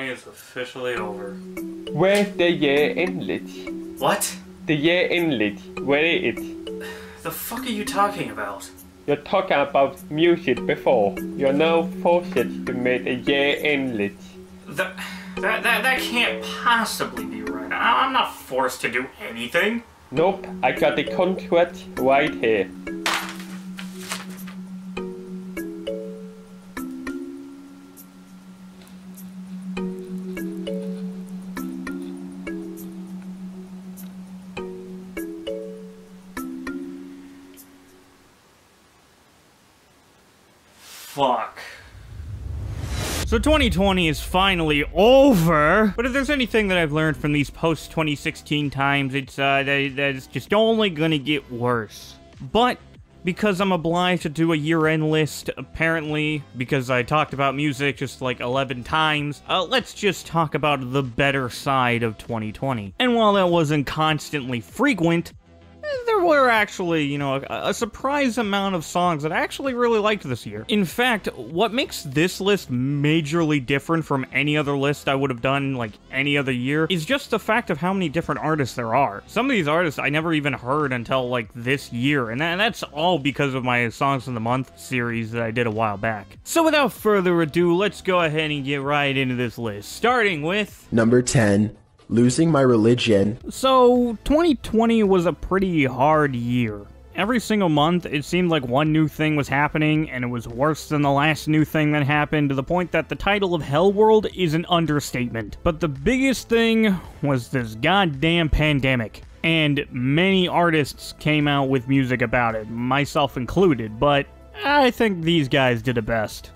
2020 is officially over. Where's the year ended? What? The year ended. Where is it? The fuck are you talking about? You're talking about music before. You're now forced to make a year ended. That, that, that, that can't possibly be right. I, I'm not forced to do anything. Nope, I got the contract right here. So 2020 is finally over, but if there's anything that I've learned from these post-2016 times, it's uh, that, that it's just only gonna get worse. But because I'm obliged to do a year-end list, apparently, because I talked about music just like 11 times, uh, let's just talk about the better side of 2020. And while that wasn't constantly frequent, there were actually, you know, a, a, surprise amount of songs that I actually really liked this year. In fact, what makes this list majorly different from any other list I would have done, like, any other year, is just the fact of how many different artists there are. Some of these artists I never even heard until, like, this year, and, that, and that's all because of my Songs of the Month series that I did a while back. So without further ado, let's go ahead and get right into this list, starting with... Number 10, losing my religion. So, 2020 was a pretty hard year. Every single month, it seemed like one new thing was happening, and it was worse than the last new thing that happened, to the point that the title of Hell World is an understatement. But the biggest thing was this goddamn pandemic. And many artists came out with music about it, myself included, but I think these guys did it best.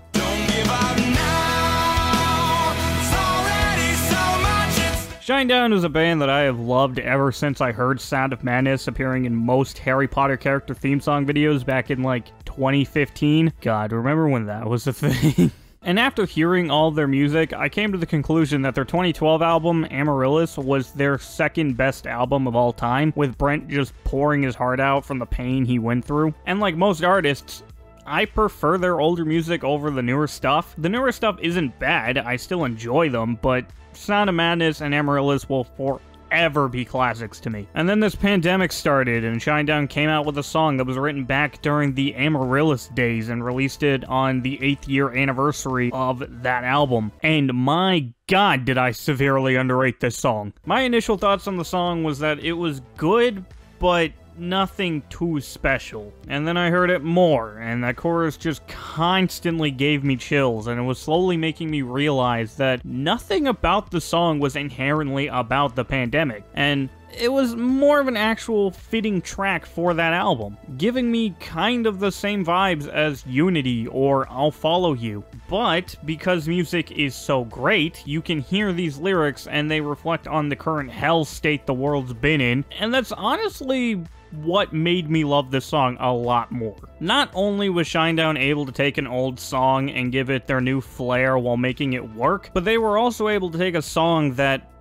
Shinedown is a band that I have loved ever since I heard Sound of Madness appearing in most Harry Potter character theme song videos back in like 2015. God, remember when that was a thing? And after hearing all their music, I came to the conclusion that their 2012 album, Amaryllis, was their second best album of all time, with Brent just pouring his heart out from the pain he went through. And like most artists, I prefer their older music over the newer stuff. The newer stuff isn't bad, I still enjoy them, but Sound of Madness and Amaryllis will forever be classics to me. And then this pandemic started, and Shinedown came out with a song that was written back during the Amaryllis days and released it on the 8th year anniversary of that album. And my god, did I severely underrate this song. My initial thoughts on the song was that it was good, but nothing too special. And then I heard it more, and that chorus just constantly gave me chills, and it was slowly making me realize that nothing about the song was inherently about the pandemic. And it was more of an actual fitting track for that album, giving me kind of the same vibes as Unity or I'll Follow You. But because music is so great, you can hear these lyrics and they reflect on the current hell state the world's been in, and that's honestly what made me love this song a lot more. Not only was Shinedown able to take an old song and give it their new flair while making it work, but they were also able to take a song that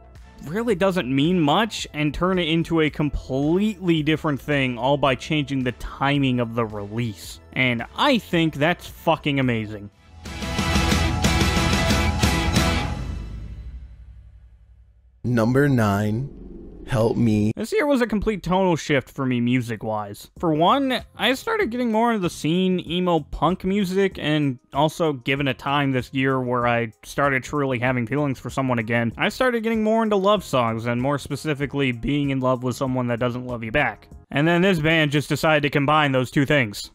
really doesn't mean much and turn it into a completely different thing all by changing the timing of the release. And I think that's fucking amazing. Number 9, help me. This year was a complete tonal shift for me music-wise. For one, I started getting more into the scene emo punk music, and also given a time this year where I started truly having feelings for someone again, I started getting more into love songs, and more specifically, being in love with someone that doesn't love you back. And then this band just decided to combine those two things.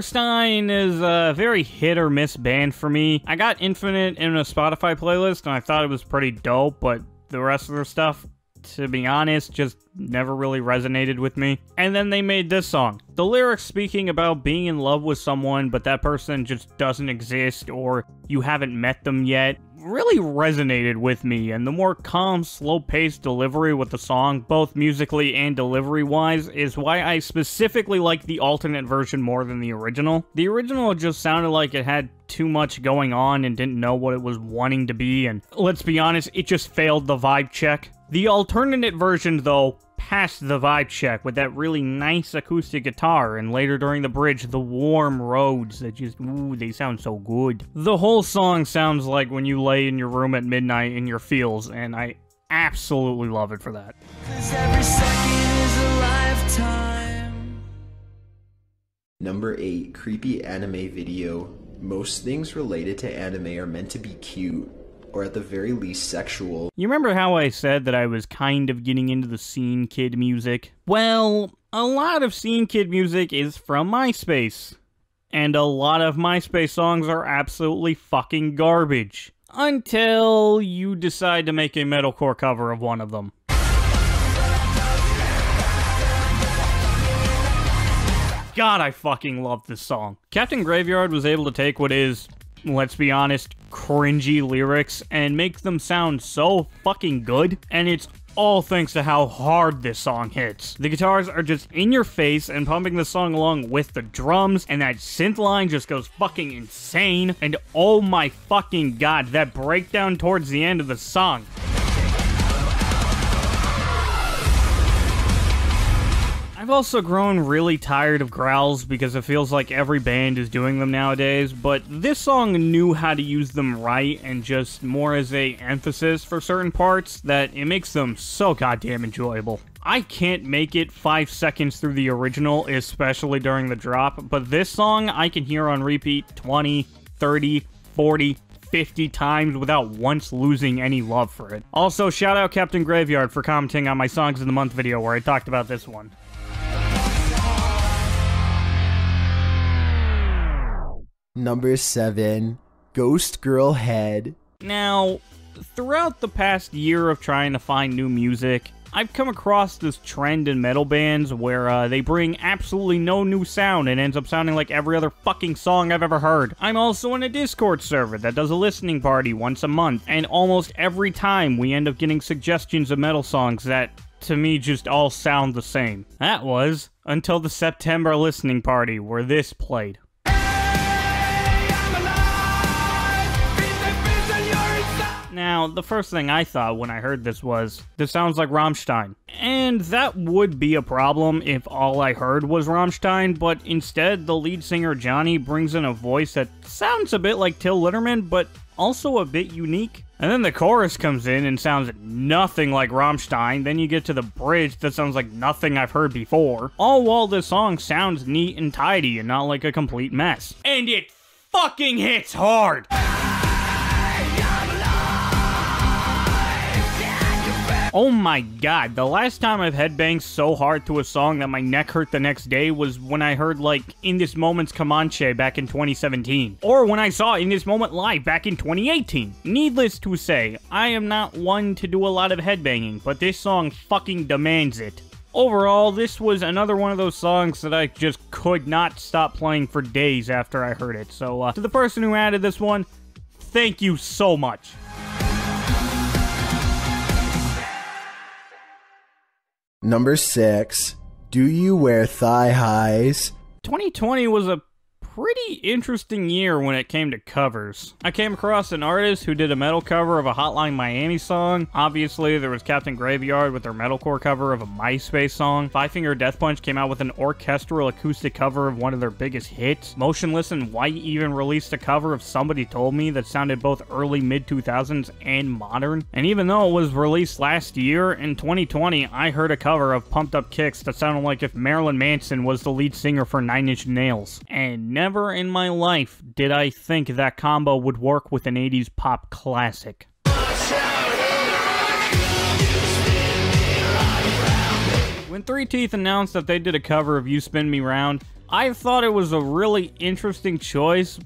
Silverstein is a very hit or miss band for me. I got Infinite in a Spotify playlist and I thought it was pretty dope, but the rest of their stuff, to be honest, just never really resonated with me. And then they made this song. The lyrics speaking about being in love with someone, but that person just doesn't exist or you haven't met them yet, really resonated with me, and the more calm, slow-paced delivery with the song, both musically and delivery-wise, is why I specifically like the alternate version more than the original. The original just sounded like it had too much going on and didn't know what it was wanting to be, and let's be honest, it just failed the vibe check. The alternate version, though, passed the vibe check with that really nice acoustic guitar, and later during the bridge, the warm roads that just, ooh, they sound so good. The whole song sounds like when you lay in your room at midnight in your feels, and I absolutely love it for that. Number 8 Creepy Anime Video. Most things related to anime are meant to be cute, or at the very least sexual. You remember how I said that I was kind of getting into the scene kid music? Well, a lot of scene kid music is from MySpace. And a lot of MySpace songs are absolutely fucking garbage. Until you decide to make a metalcore cover of one of them. God, I fucking love this song. Captain Graveyard was able to take what is, let's be honest, cringy lyrics and make them sound so fucking good, and it's all thanks to how hard this song hits. The guitars are just in your face and pumping the song along with the drums, and that synth line just goes fucking insane, and oh my fucking god, that breakdown towards the end of the song. I've also grown really tired of growls because it feels like every band is doing them nowadays, but this song knew how to use them right and just more as a emphasis for certain parts that it makes them so goddamn enjoyable. I can't make it 5 seconds through the original, especially during the drop, but this song I can hear on repeat 20, 30, 40, 50 times without once losing any love for it. Also, shout out Captain Graveyard for commenting on my Songs of the Month video where I talked about this one. Number 7 Ghost Girl Head. Now, throughout the past year of trying to find new music, I've come across this trend in metal bands where uh, they bring absolutely no new sound and ends up sounding like every other fucking song I've ever heard. I'm also in a Discord server that does a listening party once a month, and almost every time we end up getting suggestions of metal songs that, to me, just all sound the same. That was until the September listening party where this played. Now, the first thing I thought when I heard this was, this sounds like Rammstein. And that would be a problem if all I heard was Rammstein, but instead, the lead singer Johnny brings in a voice that sounds a bit like Till Lindemann, but also a bit unique. And then the chorus comes in and sounds nothing like Rammstein. Then you get to the bridge that sounds like nothing I've heard before. All while this song sounds neat and tidy and not like a complete mess. And it fucking hits hard! Oh my god, the last time I've headbanged so hard to a song that my neck hurt the next day was when I heard, like, In This Moment's Comanche back in 2017. Or when I saw In This Moment live back in 2018. Needless to say, I am not one to do a lot of headbanging, but this song fucking demands it. Overall, this was another one of those songs that I just could not stop playing for days after I heard it. So, uh, to the person who added this one, thank you so much. Number 6 Do you wear thigh highs? 2020 was a pretty interesting year when it came to covers. I came across an artist who did a metal cover of a Hotline Miami song. Obviously, there was Captain Graveyard with their metalcore cover of a MySpace song. Five Finger Death Punch came out with an orchestral acoustic cover of one of their biggest hits. Motionless In White even released a cover of Somebody Told Me that sounded both early mid 2000s and modern. And even though it was released last year, in 2020, I heard a cover of Pumped Up Kicks that sounded like if Marilyn Manson was the lead singer for Nine Inch Nails. And never in my life did I think that combo would work with an 80s pop classic. When Three Teeth announced that they did a cover of You Spin Me Round, I thought it was a really interesting choice,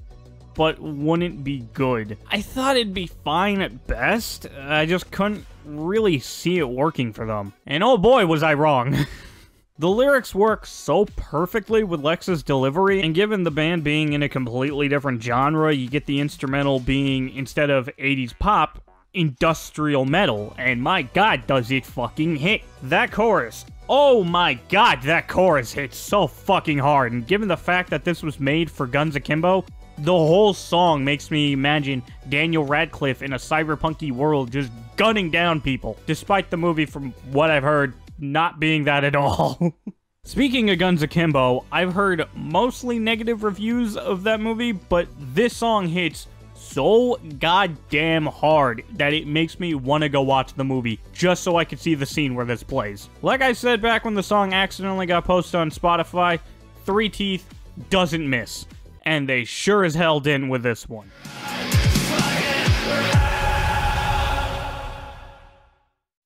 but wouldn't be good. I thought it'd be fine at best, I just couldn't really see it working for them. And oh boy was I wrong. The lyrics work so perfectly with Lex's delivery, and given the band being in a completely different genre, you get the instrumental being, instead of 80s pop, industrial metal, and my god, does it fucking hit. That chorus, oh my god, that chorus hits so fucking hard, and given the fact that this was made for Guns Akimbo, the whole song makes me imagine Daniel Radcliffe in a cyberpunky world just gunning down people, despite the movie, from what I've heard, not being that at all. Speaking of Guns Akimbo, I've heard mostly negative reviews of that movie, but this song hits so goddamn hard that it makes me want to go watch the movie just so I can see the scene where this plays. Like I said back when the song accidentally got posted on Spotify, Three Teeth doesn't miss. And they sure as hell didn't with this one.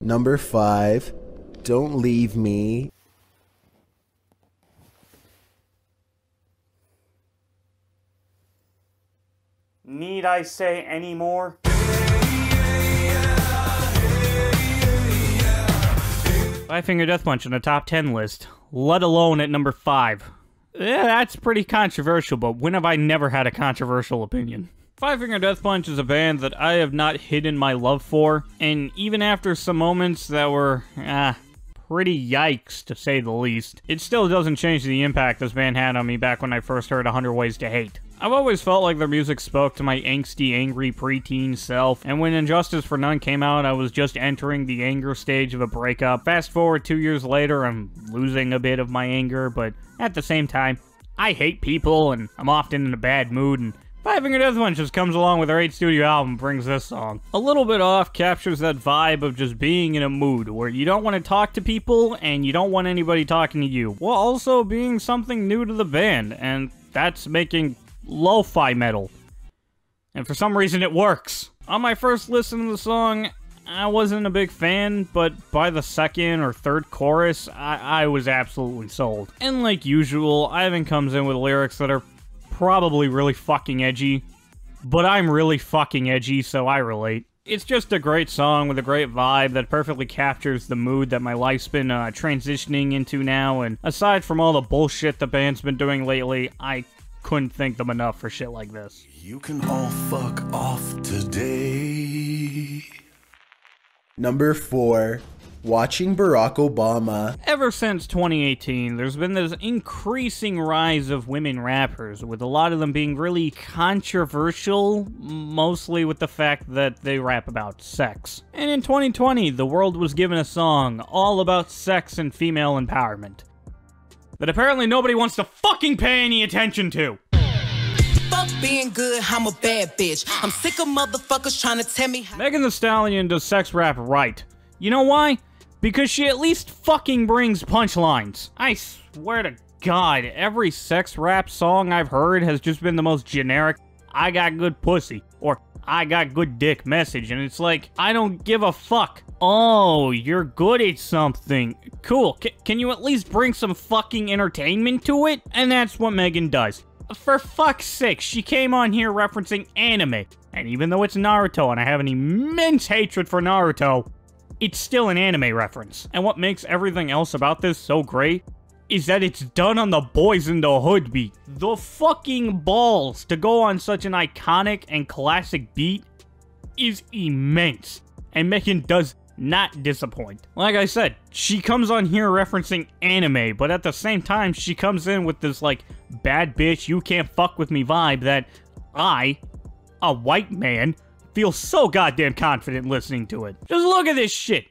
Number five, Don't Leave Me. Need I say any more? Five Finger Death Punch on the top 10 list, let alone at number 5. Yeah, that's pretty controversial, but when have I never had a controversial opinion? Five Finger Death Punch is a band that I have not hidden my love for, and even after some moments that were, ah, pretty yikes to say the least, it still doesn't change the impact this band had on me back when I first heard 100 Ways to Hate. I've always felt like their music spoke to my angsty, angry preteen self, and when Injustice for None came out, I was just entering the anger stage of a breakup. Fast forward two years later, I'm losing a bit of my anger, but at the same time, I hate people, and I'm often in a bad mood, and Five Finger Death Punch just comes along with their 8 studio album brings this song. A little bit off captures that vibe of just being in a mood where you don't want to talk to people and you don't want anybody talking to you, while also being something new to the band, and that's making lo-fi metal. And for some reason it works. On my first listen to the song, I wasn't a big fan, but by the second or third chorus, I, I was absolutely sold. And like usual, Ivan comes in with lyrics that are probably really fucking edgy, but I'm really fucking edgy, so I relate. It's just a great song with a great vibe that perfectly captures the mood that my life's been uh, transitioning into now, and aside from all the bullshit the band's been doing lately, I couldn't thank them enough for shit like this. You can all fuck off today. Number four, watching Barack Obama. Ever since 2018, there's been this increasing rise of women rappers, with a lot of them being really controversial, mostly with the fact that they rap about sex. And in 2020, the world was given a song all about sex and female empowerment. That apparently nobody wants to fucking pay any attention to. Fuck being good, I'm a bad bitch. I'm sick of motherfuckers trying to tell me how. Megan Thee Stallion does sex rap right. You know why? Because she at least fucking brings punchlines. I swear to God, every sex rap song I've heard has just been the most generic, I got good pussy, or I got good dick message, and it's like, I don't give a fuck. Oh, you're good at something. Cool. C can you at least bring some fucking entertainment to it? And that's what Megan does. For fuck's sake, she came on here referencing anime. And even though it's Naruto and I have an immense hatred for Naruto, it's still an anime reference. And what makes everything else about this so great is that it's done on the Boys in the Hood beat. The fucking balls to go on such an iconic and classic beat is immense. And Megan does not disappoint. Like I said, she comes on here referencing anime, but at the same time, she comes in with this, like, bad bitch, you can't fuck with me vibe that I, a white man, feel so goddamn confident listening to it. Just look at this shit.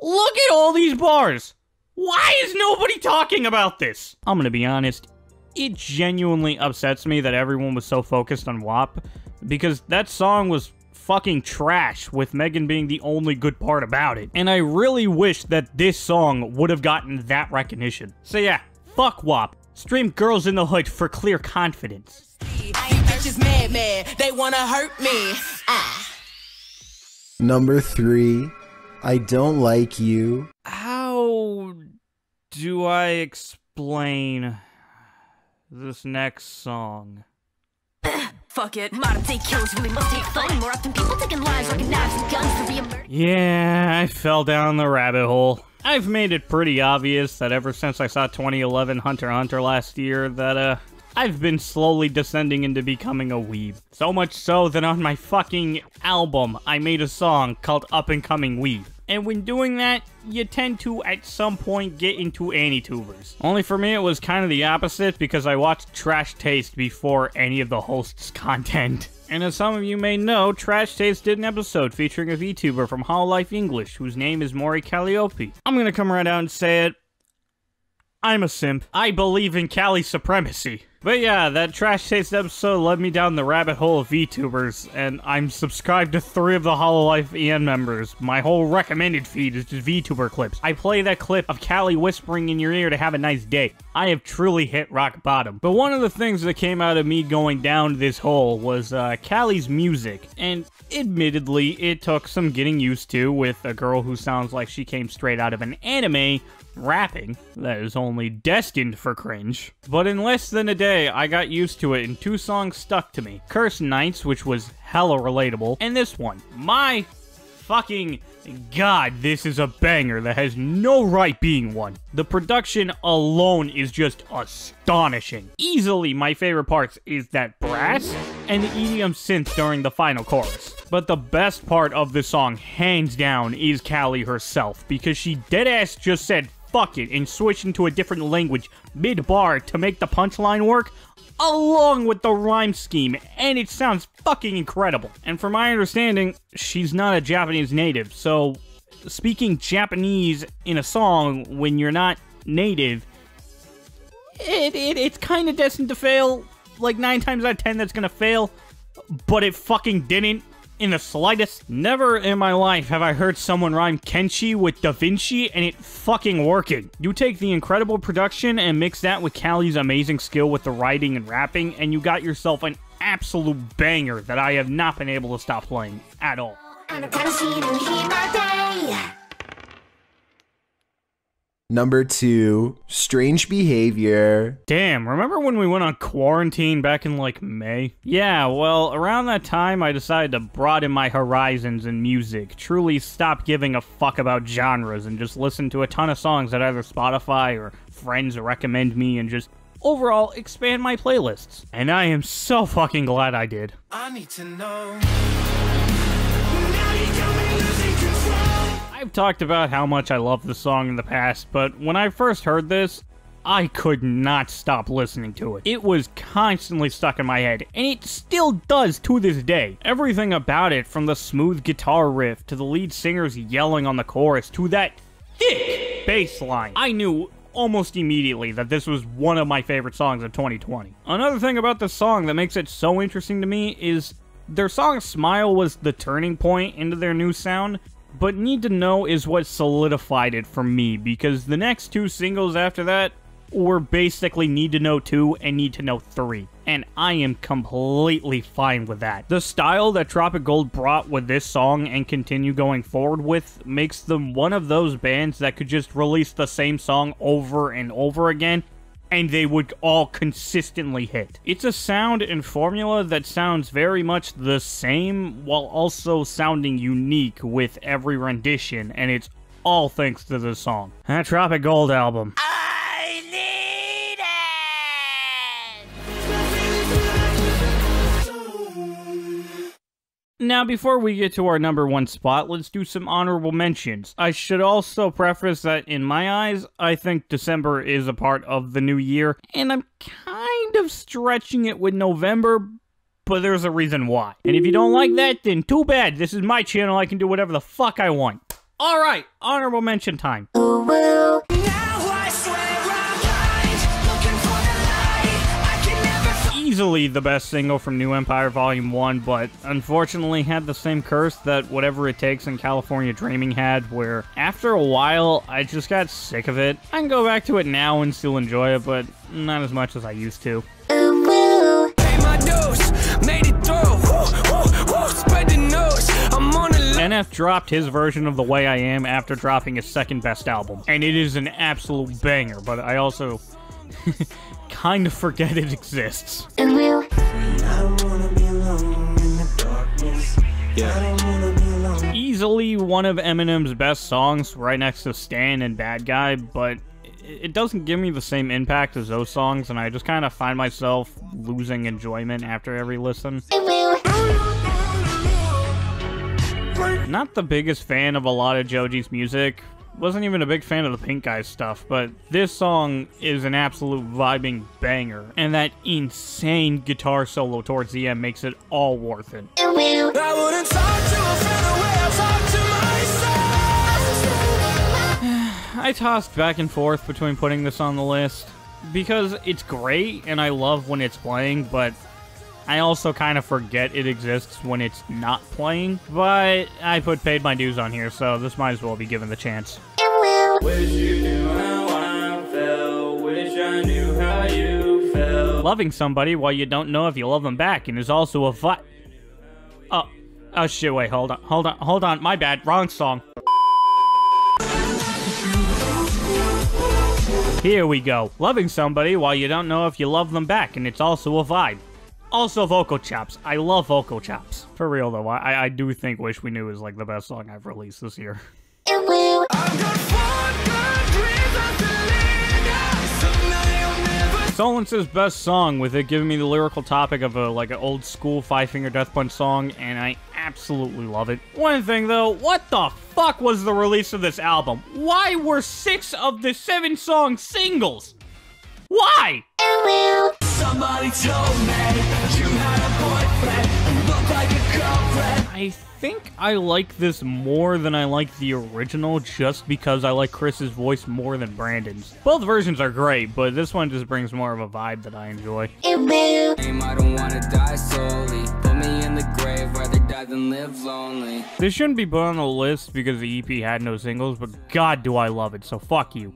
Look at all these bars. Why is nobody talking about this? I'm gonna be honest. It genuinely upsets me that everyone was so focused on WAP because that song was fucking trash with Megan being the only good part about it. And I really wish that this song would have gotten that recognition. So yeah, fuck WAP. Stream Girls in the Hood for clear confidence. These bitches mad, mad. They wanna hurt me. Ah. Number three, I Don't Like You. How do I explain this next song? Fuck it. Modern day kills really must take fun. More often people taking lives like knives and guns for being murdered. Yeah, I fell down the rabbit hole. I've made it pretty obvious that ever since I saw 2011 Hunter Hunter last year that, uh, I've been slowly descending into becoming a weeb. So much so that on my fucking album, I made a song called Up and Coming Weeb. And when doing that, you tend to at some point get into AniTubers. Only for me, it was kind of the opposite because I watched Trash Taste before any of the hosts' content. And as some of you may know, Trash Taste did an episode featuring a VTuber from Hololive English whose name is Mori Calliope. I'm gonna come right out and say it. I'm a simp. I believe in Calli supremacy. But yeah, that Trash Taste episode led me down the rabbit hole of VTubers, and I'm subscribed to three of the Hololive EN members. My whole recommended feed is just VTuber clips. I play that clip of Calli whispering in your ear to have a nice day. I have truly hit rock bottom. But one of the things that came out of me going down this hole was uh, Calli's music, and admittedly, it took some getting used to with a girl who sounds like she came straight out of an anime rapping that is only destined for cringe. But in less than a day, I got used to it and two songs stuck to me. Curse Nights, which was hella relatable, and this one. My fucking god, this is a banger that has no right being one. The production alone is just astonishing. Easily my favorite parts is that brass and the EDM synth during the final chorus. But the best part of the song, hands down, is Calli herself, because she deadass just said fuck it and switched into a different language mid-bar to make the punchline work, along with the rhyme scheme, and it sounds fucking incredible. And from my understanding, she's not a Japanese native, so speaking Japanese in a song when you're not native, it, it it's kind of destined to fail. Like nine times out of ten, that's gonna fail, but it fucking didn't in the slightest. Never in my life have I heard someone rhyme Kenshi with Da Vinci and it fucking working. You take the incredible production and mix that with Calli's amazing skill with the writing and rapping, and you got yourself an absolute banger that I have not been able to stop playing at all. Number two, strange behavior. Damn, remember when we went on quarantine back in like May? Yeah, well, around that time I decided to broaden my horizons in music, truly stop giving a fuck about genres and just listen to a ton of songs that either Spotify or friends recommend me and just overall expand my playlists. And I am so fucking glad I did. I need to know. I've talked about how much I love the song in the past, but when I first heard this, I could not stop listening to it. It was constantly stuck in my head, and it still does to this day. Everything about it, from the smooth guitar riff to the lead singer's yelling on the chorus to that thick bass line, I knew almost immediately that this was one of my favorite songs of 2020. Another thing about this song that makes it so interesting to me is their song Smile was the turning point into their new sound, but Need to Know is what solidified it for me because the next two singles after that were basically Need to Know 2 and Need to Know 3. And I am completely fine with that. The style that Tropic Gold brought with this song and continue going forward with makes them one of those bands that could just release the same song over and over again and they would all consistently hit. It's a sound and formula that sounds very much the same while also sounding unique with every rendition, and it's all thanks to the song. That Tropic Gold album. Now, before we get to our number one spot, let's do some honorable mentions. I should also preface that in my eyes, I think December is a part of the new year, and I'm kind of stretching it with November, but there's a reason why. And if you don't like that, then too bad. This is my channel, I can do whatever the fuck I want. Alright, honorable mention time. Easily the best single from New Empire Volume 1, but unfortunately had the same curse that Whatever It Takes in California Dreaming had, where after a while, I just got sick of it. I can go back to it now and still enjoy it, but not as much as I used to. NF dropped his version of The Way I Am after dropping his second best album, and it is an absolute banger, but I also kind of forget it exists. And we'll I don't wanna be alone in the darkness. Yeah. I don't wanna be alone. Easily easily one of Eminem's best songs, right next to Stan and Bad Guy, but it doesn't give me the same impact as those songs, and I just kind of find myself losing enjoyment after every listen. Not the biggest fan of a lot of Joji's music. Wasn't even a big fan of the Pink Guy's stuff, but this song is an absolute vibing banger, and that insane guitar solo towards the end makes it all worth it. I wouldn't talk to a friend the way I talk to myself. I tossed back and forth between putting this on the list because it's great and I love when it's playing, but I also kind of forget it exists when it's not playing. But I put paid my dues on here, so this might as well be given the chance. Wish you knew how I felt. Wish I knew how you felt. Loving somebody while you don't know if you love them back and is also a vi- Oh, oh shit, wait, hold on, hold on, hold on, my bad, wrong song. Here we go. Loving somebody while you don't know if you love them back, and it's also a vibe. Also, vocal chops. I love vocal chops. For real though, I I do think "Wish We Knew" is like the best song I've released this year. Solence's best song, with it giving me the lyrical topic of a like an old school Five Finger Death Punch song, and I absolutely love it. One thing though, what the fuck was the release of this album? Why were six of the seven songs singles? Why? Somebody told me you had a boyfriend who looked like a girlfriend. I think I like this more than I like the original just because I like Chris's voice more than Brandon's. Both versions are great, but this one just brings more of a vibe that I enjoy. I don't wanna die slowly. Put me in the grave, rather die than live lonely. This shouldn't be put on the list because the EP had no singles, but god do I love it, so fuck you.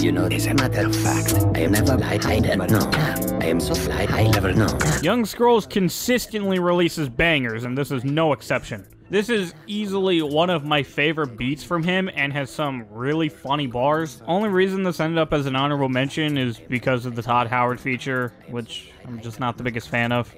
You know, as a matter of fact, I am never lied. I never know. I am so fly, I never know. Young Scrolls consistently releases bangers, and this is no exception. This is easily one of my favorite beats from him and has some really funny bars. Only reason this ended up as an honorable mention is because of the Todd Howard feature, which I'm just not the biggest fan of.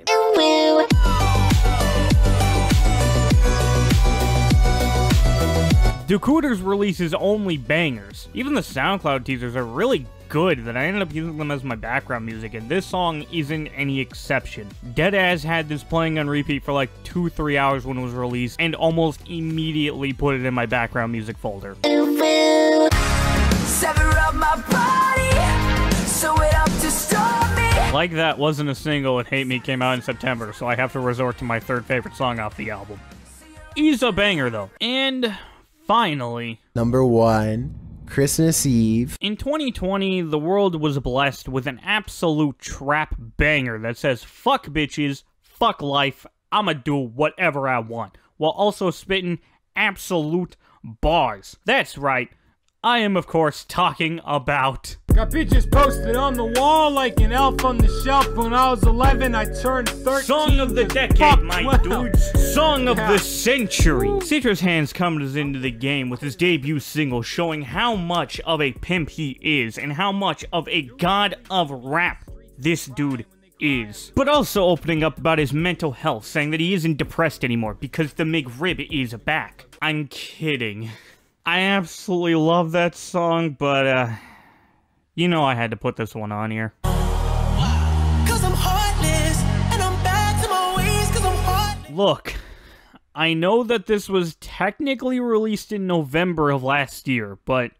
Ducooters releases only bangers. Even the SoundCloud teasers are really good that I ended up using them as my background music, and this song isn't any exception. Deadass had this playing on repeat for like 2-3 hours when it was released, and almost immediately put it in my background music folder. Sever up my body, sew it up to stop me. Like That wasn't a single, and Hate Me came out in September, so I have to resort to my third favorite song off the album. He's a banger though. And finally, Number one, Christmas Eve. In 2020, the world was blessed with an absolute trap banger that says, fuck bitches, fuck life, I'ma do whatever I want, while also spitting absolute bars. That's right, I am, of course, talking about. Got bitches posted on the wall like an elf on the shelf. When I was 11, I turned 13. Song of the decade, my well. dudes. Song of the century. Citrus Hands comes into the game with his debut single showing how much of a pimp he is and how much of a god of rap this dude is. But also opening up about his mental health, saying that he isn't depressed anymore because the McRib is back. I'm kidding. I absolutely love that song, but uh you know I had to put this one on here. Cause I'm heartless, and I'm back to my ways, cause I'm heartless. Look, I know that this was technically released in November of last year, but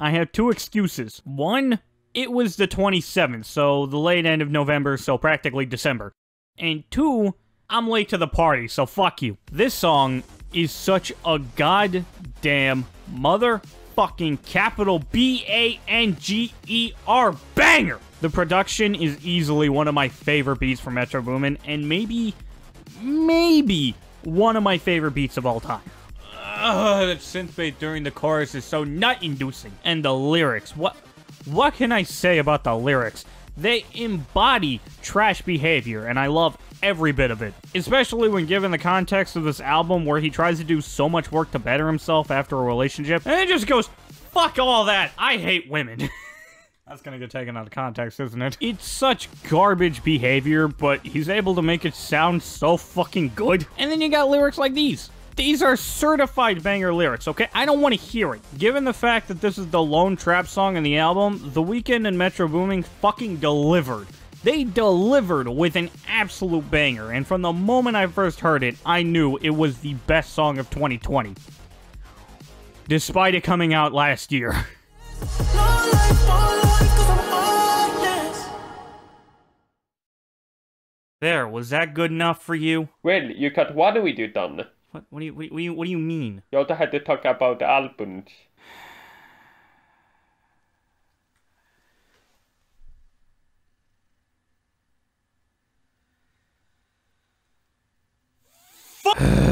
I have two excuses. One, it was the 27th, so the late end of November, so practically December. And two, I'm late to the party, so fuck you. This song is such a goddamn motherfucking capital B A N G E R banger! The production is easily one of my favorite beats from Metro Boomin, and maybe maybe one of my favorite beats of all time. Ugh, that synth bass during the chorus is so nut-inducing. And the lyrics, what what can I say about the lyrics? They embody trash behavior, and I love every bit of it. Especially when given the context of this album where he tries to do so much work to better himself after a relationship, and it just goes, fuck all that, I hate women. That's gonna get taken out of context, isn't it? It's such garbage behavior, but he's able to make it sound so fucking good. And then you got lyrics like these. These are certified banger lyrics, okay? I don't want to hear it. Given the fact that this is the lone trap song in the album, The Weeknd and Metro Boomin fucking delivered. They delivered with an absolute banger, and from the moment I first heard it, I knew it was the best song of 2020. Despite it coming out last year. There, was that good enough for you? Well, you got one video done. What, what, do you, what, do you, what do you mean? You also had to talk about the albums.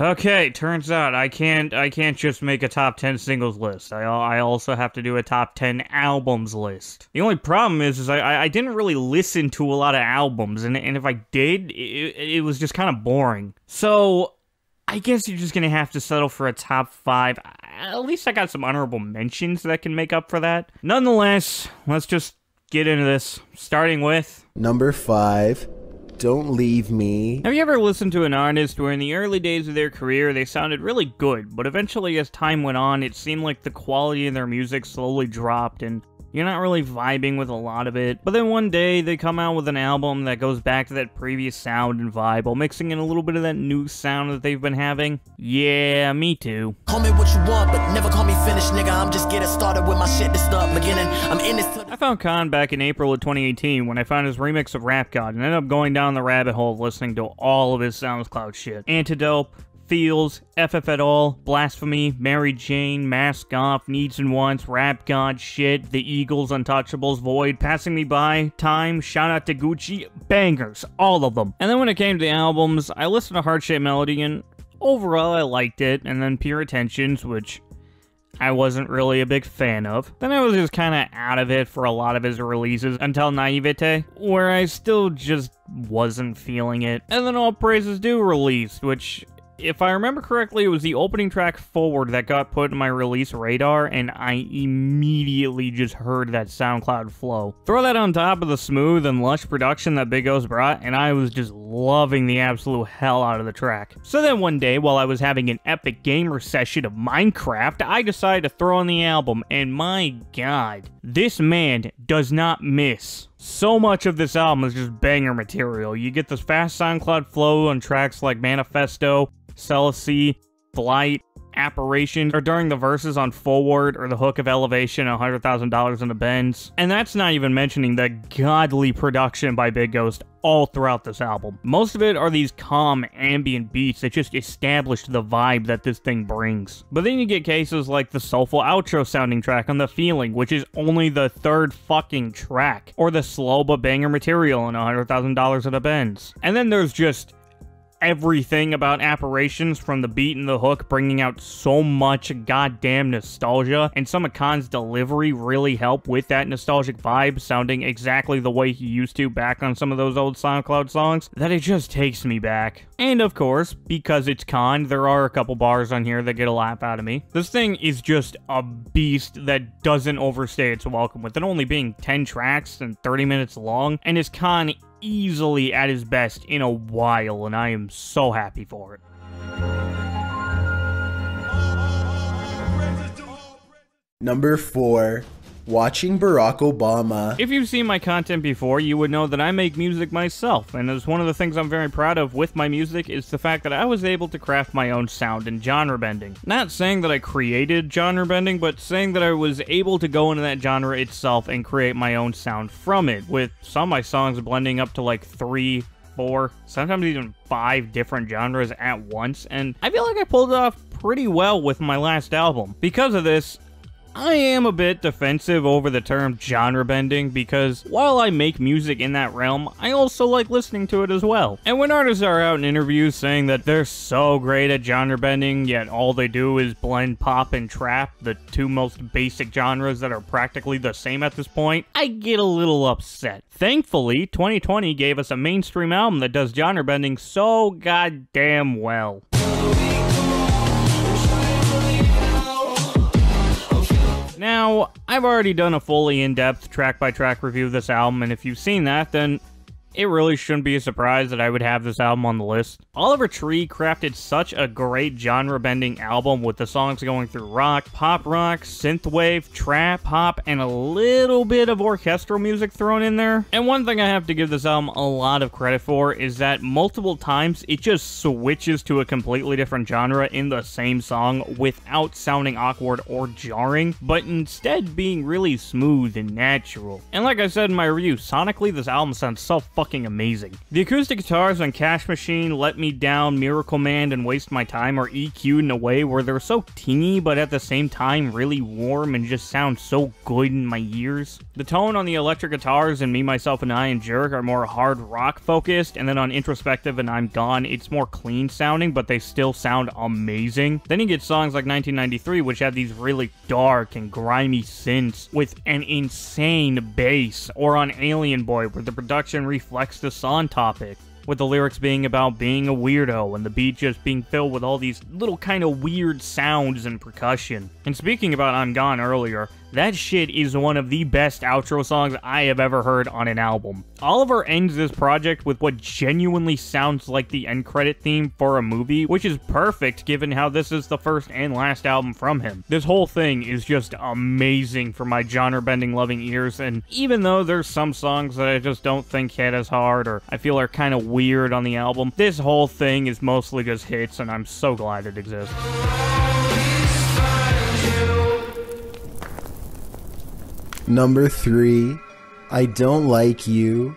Okay, turns out I can't I can't just make a top 10 singles list. I I also have to do a top 10 albums list. The only problem is is I I didn't really listen to a lot of albums and and if I did, it, it was just kind of boring. So, I guess you're just going to have to settle for a top 5. At least I got some honorable mentions that can make up for that. Nonetheless, let's just get into this starting with Number 5, Don't Leave Me. Have you ever listened to an artist where in the early days of their career they sounded really good, but eventually as time went on it seemed like the quality of their music slowly dropped and you're not really vibing with a lot of it, but then one day they come out with an album that goes back to that previous sound and vibe while mixing in a little bit of that new sound that they've been having? Yeah, me too. Call me what you want, but never call me finished, nigga. I'm just getting started with my shit to start beginning. I'm in this I found Khan back in April of 2018 when I found his remix of Rap God and ended up going down the rabbit hole of listening to all of his SoundCloud shit. Antidote, Feels, FF at All, Blasphemy, Mary Jane, Mask Off, Needs and Wants, Rap God, Shit, The Eagles, Untouchables, Void, Passing Me By, Time, Shout Out to Gucci, bangers, all of them. And then when it came to the albums, I listened to Heart Melody and overall I liked it, and then Pure Attentions, which I wasn't really a big fan of. Then I was just kind of out of it for a lot of his releases until Naivete, where I still just wasn't feeling it. And then All Praises Due released, which if I remember correctly, it was the opening track Forward that got put in my release radar, and I immediately just heard that SoundCloud flow. Throw that on top of the smooth and lush production that Big Ghost brought, and I was just loving the absolute hell out of the track. So then one day, while I was having an epic gamer session of Minecraft, I decided to throw on the album, and my god, this man does not miss. So much of this album is just banger material. You get this fast SoundCloud flow on tracks like Manifesto, Celicy, Flight, Apparition, or during the verses on Forward or the hook of Elevation, a $100,000 in the bends. And that's not even mentioning the godly production by Big Ghost all throughout this album. Most of it are these calm ambient beats that just establish the vibe that this thing brings. But then you get cases like the soulful outro sounding track on The Feeling, which is only the third fucking track, or the slow but banger material in $100,000 in the bends. And then there's just everything about apparitions from the beat and the hook bringing out so much goddamn nostalgia and some of Khan's delivery really help with that nostalgic vibe sounding exactly the way he used to back on some of those old SoundCloud songs that it just takes me back. And of course, because it's Khan, there are a couple bars on here that get a laugh out of me. This thing is just a beast that doesn't overstay its welcome with it only being 10 tracks and 30 minutes long and is Khan easily at his best in a while, and I am so happy for it. Number 4, Watching Barack Obama. If you've seen my content before, you would know that I make music myself, and as one of the things I'm very proud of with my music is the fact that I was able to craft my own sound and genre bending. Not saying that I created genre bending, but saying that I was able to go into that genre itself and create my own sound from it, with some of my songs blending up to like three, four, sometimes even five different genres at once, and I feel like I pulled it off pretty well with my last album. Because of this, I am a bit defensive over the term genre bending because while I make music in that realm, I also like listening to it as well. And when artists are out in interviews saying that they're so great at genre bending, yet all they do is blend pop and trap, the two most basic genres that are practically the same at this point, I get a little upset. Thankfully, 2020 gave us a mainstream album that does genre bending so goddamn well. Now, I've already done a fully in-depth track-by-track review of this album, and if you've seen that, then it really shouldn't be a surprise that I would have this album on the list. Oliver Tree crafted such a great genre-bending album with the songs going through rock, pop rock, synthwave, trap, pop, and a little bit of orchestral music thrown in there. And one thing I have to give this album a lot of credit for is that multiple times it just switches to a completely different genre in the same song without sounding awkward or jarring, but instead being really smooth and natural. And like I said in my review, sonically this album sounds so fucking amazing. The acoustic guitars on Cash Machine, Let Me Down, Miracle Man, and Waste My Time are EQ'd in a way where they're so tingy, but at the same time really warm and just sound so good in my ears. The tone on the electric guitars in Me, Myself, and I and Jerk are more hard rock focused, and then on Introspective and I'm Gone, it's more clean sounding, but they still sound amazing. Then you get songs like 1993, which have these really dark and grimy synths with an insane bass, or on Alien Boy, where the production reflects the song topic with the lyrics being about being a weirdo and the beat just being filled with all these little kind of weird sounds and percussion. And speaking about I'm Gone earlier, that shit is one of the best outro songs I have ever heard on an album. Oliver ends this project with what genuinely sounds like the end credit theme for a movie, which is perfect given how this is the first and last album from him. This whole thing is just amazing for my genre-bending loving ears, and even though there's some songs that I just don't think hit as hard or I feel are kind of weird on the album, this whole thing is mostly just hits, and I'm so glad it exists. Number three, I Don't Like You.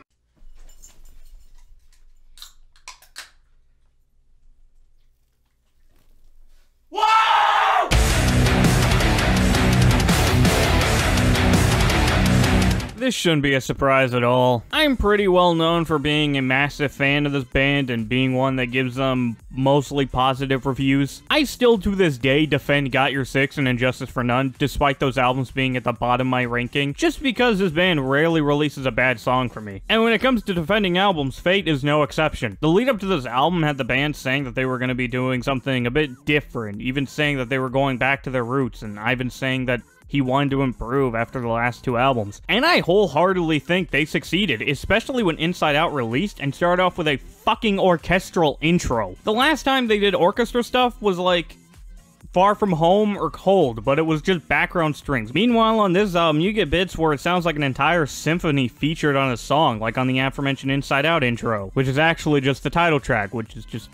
This shouldn't be a surprise at all. I'm pretty well known for being a massive fan of this band and being one that gives them mostly positive reviews. I still to this day defend Got Your Six and Injustice for None, despite those albums being at the bottom of my ranking, just because this band rarely releases a bad song for me. And when it comes to defending albums, Fate is no exception. The lead up to this album had the band saying that they were going to be doing something a bit different, even saying that they were going back to their roots, and Ivan saying that he wanted to improve after the last two albums. And I wholeheartedly think they succeeded, especially when Inside Out released and started off with a fucking orchestral intro. The last time they did orchestra stuff was like Far From Home or Cold, but it was just background strings. Meanwhile, on this album, you get bits where it sounds like an entire symphony featured on a song, like on the aforementioned Inside Out intro, which is actually just the title track, which is just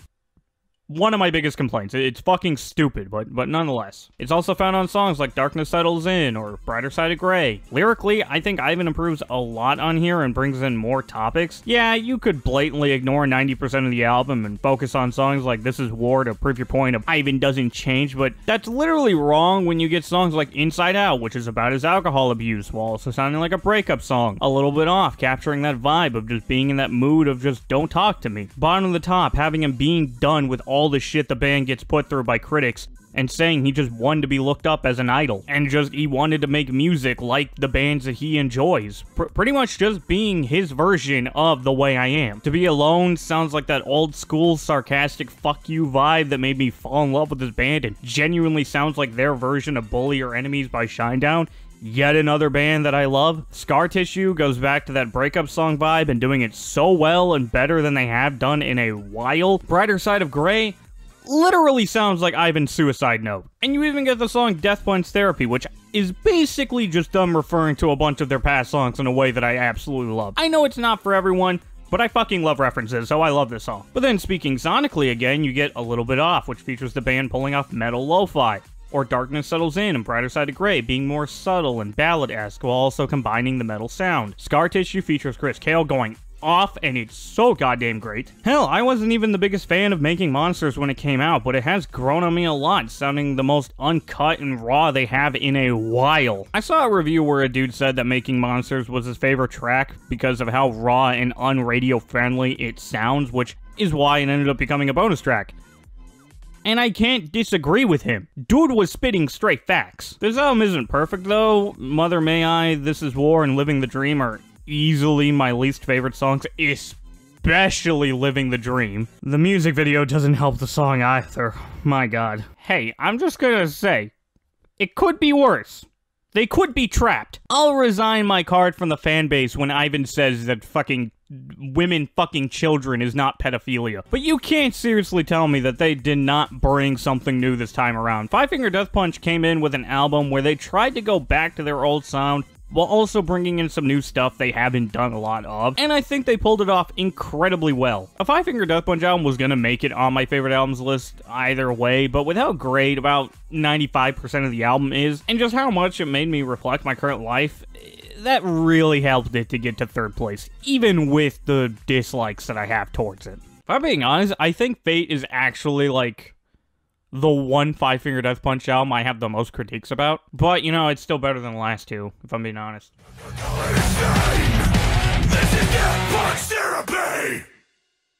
one of my biggest complaints. It's fucking stupid, but but nonetheless. It's also found on songs like Darkness Settles In or Brighter Side of Grey. Lyrically, I think Ivan improves a lot on here and brings in more topics. Yeah, you could blatantly ignore 90% of the album and focus on songs like This Is War to prove your point of Ivan doesn't change, but that's literally wrong when you get songs like Inside Out, which is about his alcohol abuse, while also sounding like a breakup song. A little bit off, capturing that vibe of just being in that mood of just don't talk to me. Bottom of the top, having him being done with all all the shit the band gets put through by critics and saying he just wanted to be looked up as an idol and just he wanted to make music like the bands that he enjoys. Pr pretty much just being his version of The Way I Am. To Be Alone sounds like that old school sarcastic fuck you vibe that made me fall in love with this band and genuinely sounds like their version of Bully Your Enemies by Shinedown. Yet another band that I love. Scar Tissue goes back to that breakup song vibe and doing it so well and better than they have done in a while. Brighter Side of Grey literally sounds like Ivan's suicide note. And you even get the song Death Punch Therapy, which is basically just them referring to a bunch of their past songs in a way that I absolutely love. I know it's not for everyone, but I fucking love references, so I love this song. But then speaking sonically again, you get A Little Bit Off, which features the band pulling off metal lo-fi. Or Darkness Settles In and Brighter Side of Grey being more subtle and ballad-esque while also combining the metal sound. Scar Tissue features Chris Kael going off and it's so goddamn great. Hell, I wasn't even the biggest fan of Making Monsters when it came out, but it has grown on me a lot, sounding the most uncut and raw they have in a while. I saw a review where a dude said that Making Monsters was his favorite track because of how raw and unradio friendly it sounds, which is why it ended up becoming a bonus track. And I can't disagree with him. Dude was spitting straight facts. This album isn't perfect though. Mother May I, This Is War, and Living the Dream are easily my least favorite songs, especially Living the Dream. The music video doesn't help the song either. My god. Hey, I'm just gonna say, it could be worse. They could be Trapt. I'll resign my card from the fan base when Ivan says that fucking women fucking children is not pedophilia. But you can't seriously tell me that they did not bring something new this time around. Five Finger Death Punch came in with an album where they tried to go back to their old sound, while also bringing in some new stuff they haven't done a lot of, and I think they pulled it off incredibly well. A Five Finger Death Punch album was gonna make it on my favorite albums list either way, but with how great about 95% of the album is, and just how much it made me reflect my current life, that really helped it to get to third place, even with the dislikes that I have towards it. If I'm being honest, I think Fate is actually like the one Five Finger Death Punch album I have the most critiques about. But, you know, it's still better than the last two, if I'm being honest.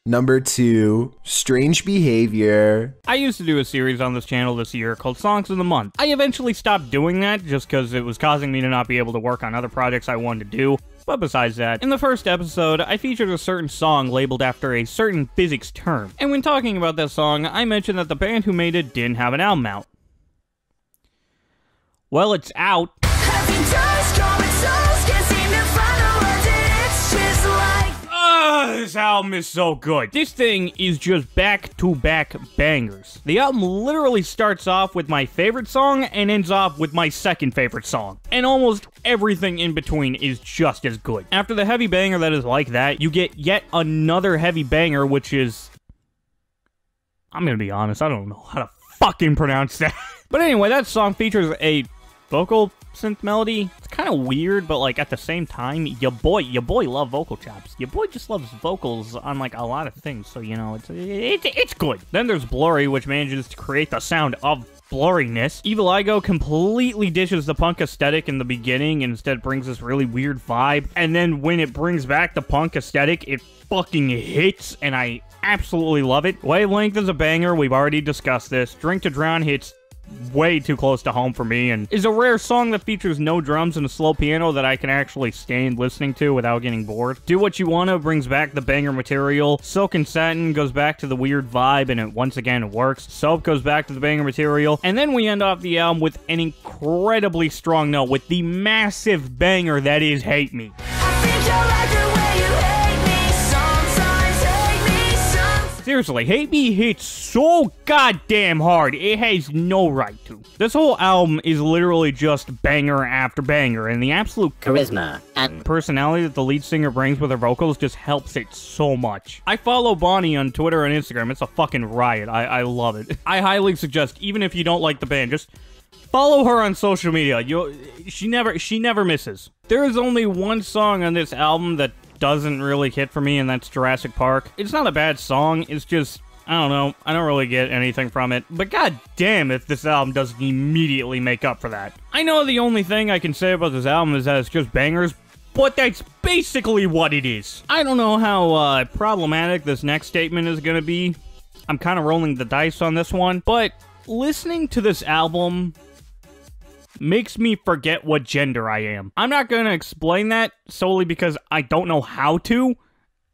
Number two, Strange Behavior. I used to do a series on this channel this year called Songs of the Month. I eventually stopped doing that just because it was causing me to not be able to work on other projects I wanted to do. But besides that, in the first episode, I featured a certain song labeled after a certain physics term. And when talking about that song, I mentioned that the band who made it didn't have an album out. Well, it's out. This album is so good. This thing is just back-to-back bangers. The album literally starts off with my favorite song and ends off with my second favorite song. And almost everything in between is just as good. After the heavy banger that is like that, you get yet another heavy banger, which is... I'm gonna be honest, I don't know how to fucking pronounce that. but anyway, that song features a vocal synth melody. It's kind of weird, but like at the same time, your boy, your boy love vocal chops. Your boy just loves vocals on like a lot of things, so you know it's it's it's good. Then there's Blurry, which manages to create the sound of blurriness. Evil Eye Go completely dishes the punk aesthetic in the beginning and instead brings this really weird vibe. And then when it brings back the punk aesthetic, it fucking hits, and I absolutely love it. Wavelength is a banger. We've already discussed this. Drink to Drown hits way too close to home for me and is a rare song that features no drums and a slow piano that I can actually stand listening to without getting bored. Do What You Wanna brings back the banger material. Silk and Satin goes back to the weird vibe and it once again works. Soap goes back to the banger material. And then we end off the album with an incredibly strong note with the massive banger that is Hate Me. Seriously, Hate Me hits so goddamn hard, it has no right to. This whole album is literally just banger after banger, and the absolute Charisma and personality that the lead singer brings with her vocals just helps it so much. I follow Bonnie on Twitter and Instagram, it's a fucking riot, I, I love it. I highly suggest, even if you don't like the band, just follow her on social media. You, she never, she never misses. There is only one song on this album that doesn't really hit for me, and that's Jurassic Park. It's not a bad song, it's just, I don't know, I don't really get anything from it. But god damn if this album doesn't immediately make up for that. I know the only thing I can say about this album is that it's just bangers, but that's basically what it is. I don't know how uh, problematic this next statement is gonna be. I'm kind of rolling the dice on this one, but listening to this album makes me forget what gender I am. I'm not going to explain that solely because I don't know how to.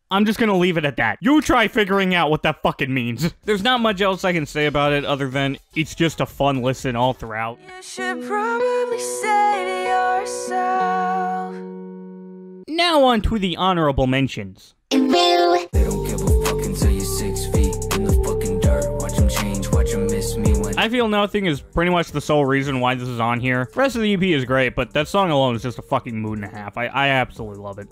I'm just gonna leave it at that. You try figuring out what that fucking means. There's not much else I can say about it other than it's just a fun listen all throughout. You should probably say to yourself. Now on to the honorable mentions. I Feel Nothing is pretty much the sole reason why this is on here. The rest of the EP is great, but that song alone is just a fucking mood and a half. I, I absolutely love it.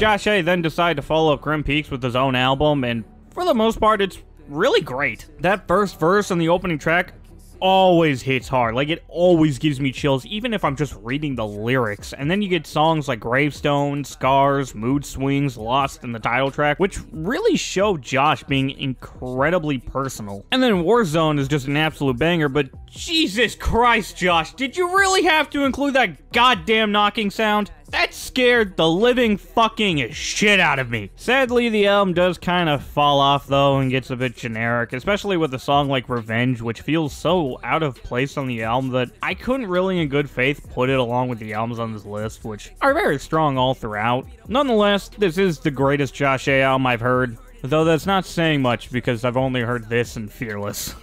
Josh A then decided to follow up Grim Peaks with his own album, and for the most part, it's really great. That first verse on the opening track always hits hard. Like, it always gives me chills, even if I'm just reading the lyrics. And then you get songs like Gravestone, Scars, Mood Swings, Lost, and the title track, which really show Josh being incredibly personal. And then Warzone is just an absolute banger, but Jesus Christ, Josh, did you really have to include that goddamn knocking sound? That scared the living fucking shit out of me. Sadly, the album does kind of fall off though and gets a bit generic, especially with a song like Revenge, which feels so out of place on the album that I couldn't really in good faith put it along with the albums on this list, which are very strong all throughout. Nonetheless, this is the greatest Josh A album I've heard, though that's not saying much because I've only heard this and Fearless.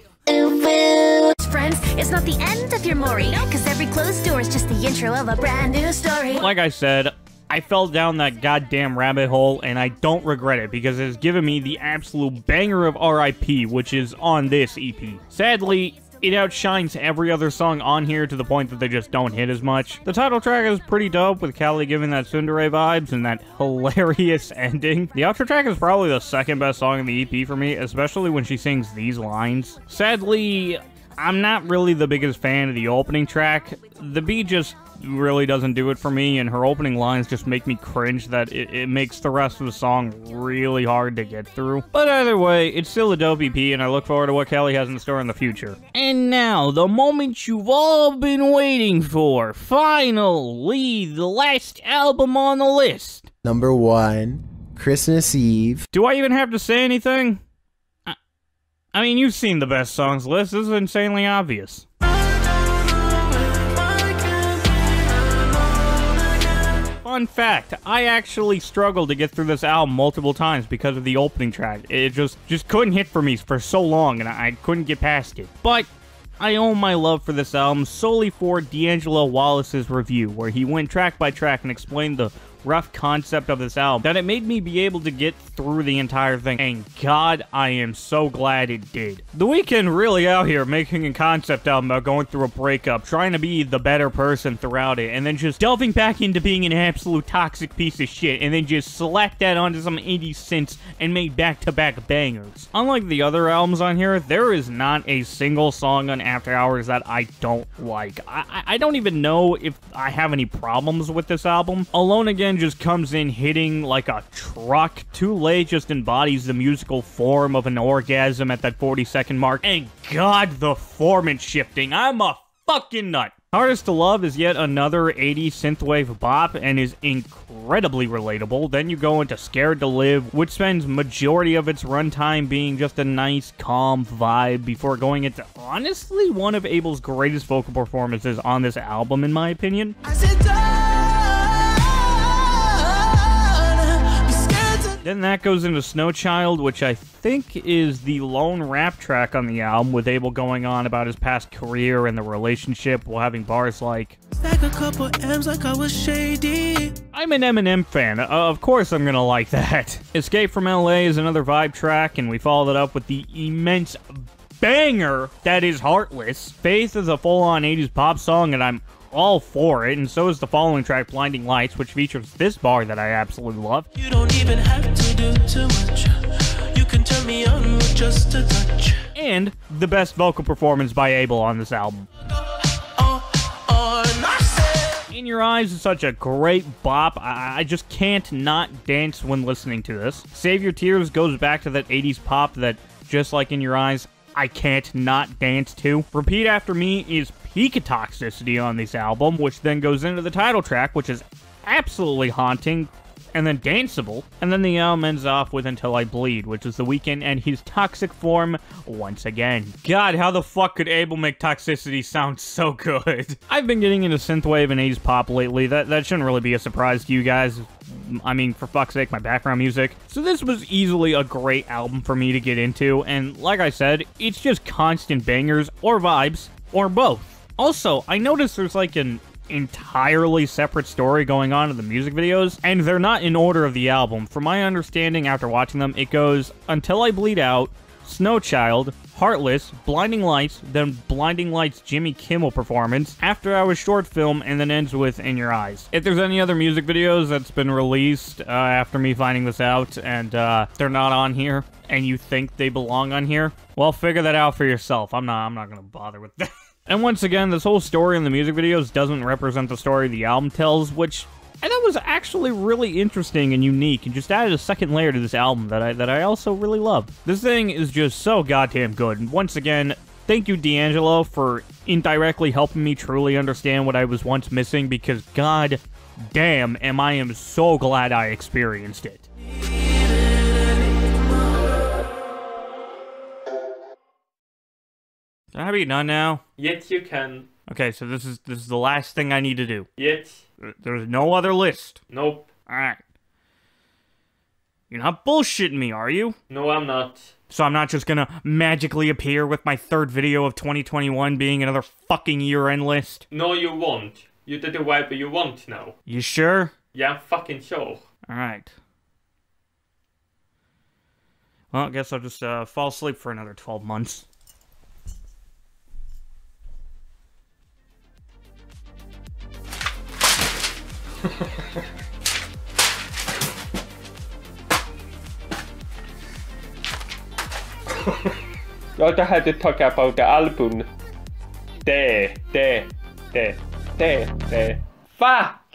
Friends. It's not the end of your Maury, cause every closed door is just the intro of a brand new story. Like I said, I fell down that goddamn rabbit hole, and I don't regret it because it has given me the absolute banger of RIP, which is on this EP. Sadly, it outshines every other song on here to the point that they just don't hit as much. The title track is pretty dope, with Calli giving that Tsundere vibes and that hilarious ending. The outro track is probably the second best song in the EP for me, especially when she sings these lines. Sadly, I'm not really the biggest fan of the opening track. The beat just really doesn't do it for me, and her opening lines just make me cringe that it, it, makes the rest of the song really hard to get through. But either way, it's still a dope EP, and I look forward to what Calli has in store in the future. And now, the moment you've all been waiting for. Finally, the last album on the list. Number one, Christmas Eve. Do I even have to say anything? I, mean, you've seen the best songs list. This is insanely obvious. Fun fact, I actually struggled to get through this album multiple times because of the opening track. It just just couldn't hit for me for so long and I couldn't get past it. But I owe my love for this album solely for D'Angelo Wallace's review, where he went track by track and explained the rough concept of this album that it made me be able to get through the entire thing. And God, I am so glad it did. The Weeknd really out here making a concept album about going through a breakup, trying to be the better person throughout it, and then just delving back into being an absolute toxic piece of shit, and then just slapped that onto some indie synths and made back-to-back bangers. Unlike the other albums on here, there is not a single song on After Hours that I don't like. I, I don't even know if I have any problems with this album. Alone Again just comes in hitting like a truck. Too Late just embodies the musical form of an orgasm at that 40 second mark. And God, the form formant shifting. I'm a fucking nut. Hardest to Love is yet another 80s synthwave bop and is incredibly relatable. Then you go into Scared to Live, which spends majority of its runtime being just a nice, calm vibe before going into honestly one of Abel's greatest vocal performances on this album, in my opinion. Then that goes into Snowchild, which I think is the lone rap track on the album, with Abel going on about his past career and the relationship while having bars like. Stack a couple M's like I was shady. I'm an Eminem fan. Uh, of course I'm gonna like that. Escape from LA is another vibe track, and we followed it up with the immense banger that is Heartless. Faith is a full on 80s pop song, and I'm all for it, and so is the following track, Blinding Lights, which features this bar that I absolutely love. You don't even have to do too much. You can turn me on with just a touch. And the best vocal performance by Abel on this album. In Your Eyes is such a great bop. I, I just can't not dance when listening to this. Save Your Tears goes back to that 80s pop that, just like In Your Eyes, I can't not dance to. Repeat After Me is peak toxicity on this album, which then goes into the title track, which is absolutely haunting, and then danceable. And then the album ends off with Until I Bleed, which is the Weeknd and his toxic form once again. God, how the fuck could Abel make toxicity sound so good? I've been getting into synthwave and 80s pop lately. That, that shouldn't really be a surprise to you guys. I mean, for fuck's sake, my background music. So this was easily a great album for me to get into, and like I said, it's just constant bangers, or vibes, or both. Also, I noticed there's like an entirely separate story going on in the music videos, and they're not in order of the album. From my understanding after watching them, it goes Until I Bleed Out, Snow Child, Heartless, Blinding Lights, then Blinding Lights Jimmy Kimmel performance, After Hours short film, and then ends with In Your Eyes. If there's any other music videos that's been released uh, after me finding this out and uh, they're not on here, and you think they belong on here, well, figure that out for yourself. I'm not. I'm not gonna bother with that. And once again, this whole story in the music videos doesn't represent the story the album tells, which I thought was actually really interesting and unique, and just added a second layer to this album that I that I also really love. This thing is just so goddamn good. And once again, thank you, D'Angelo, for indirectly helping me truly understand what I was once missing. Because god damn, am I am so glad I experienced it. Can I be done now? Yes, you can. Okay, so this is this is the last thing I need to do. Yes. There's no other list. Nope. All right. You're not bullshitting me, are you? No, I'm not. So I'm not just gonna magically appear with my third video of 2021 being another fucking year-end list. No, you won't. You did the whatever you want now. You sure? Yeah, I'm fucking sure. Alright. Well, I guess I'll just uh, fall asleep for another 12 months. You also had to talk about the album. There, there, there, there, there. Fuck!